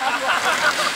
Ha ha ha ha!